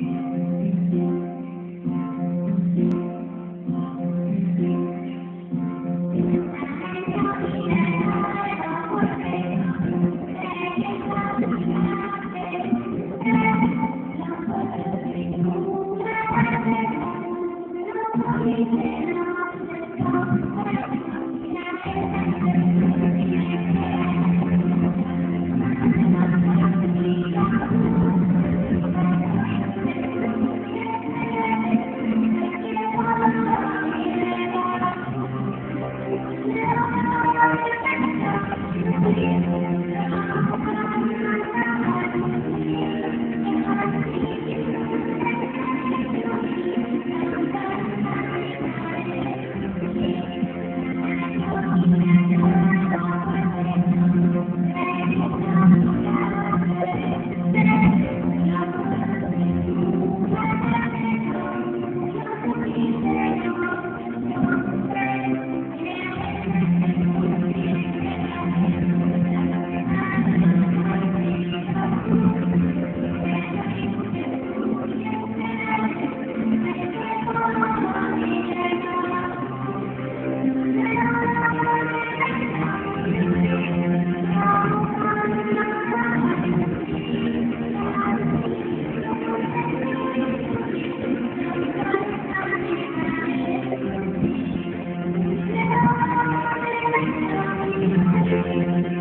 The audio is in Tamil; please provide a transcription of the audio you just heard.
Amen. Thank you. Amen.